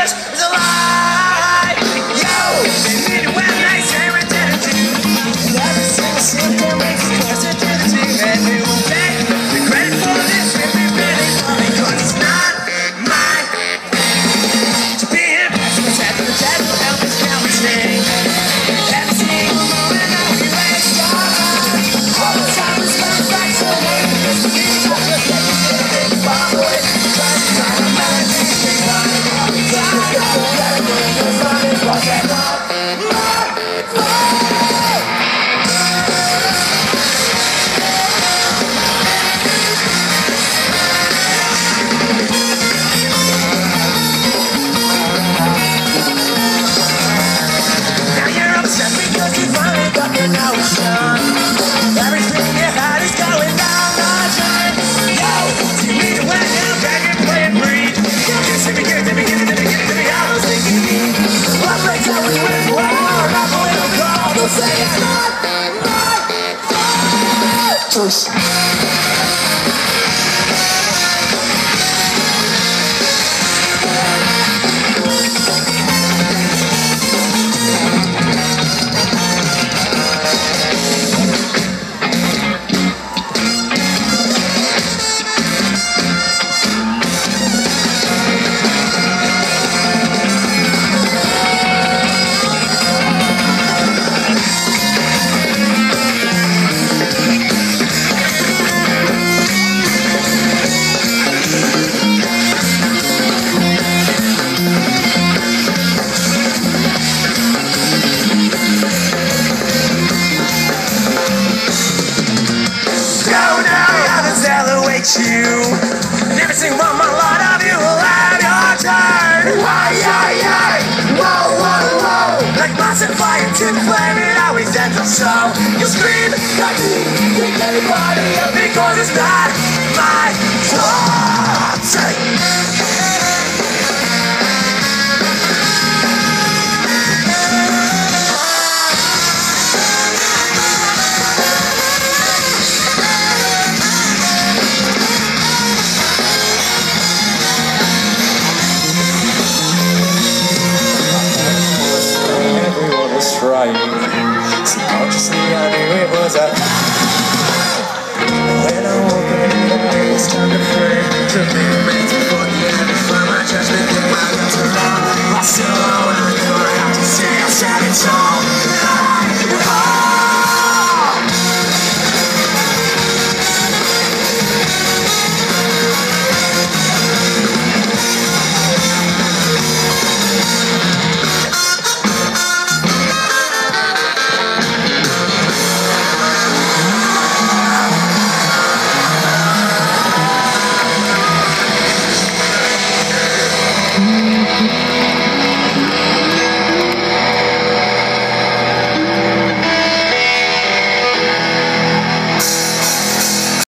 Yes. Choice. at you. Never seen one my lot of you will have your turn. Why? Why? Why? Whoa, whoa, whoa. Like massive fire to the flame, it always ends up so. You scream, I didn't think anybody up because it's not my fault.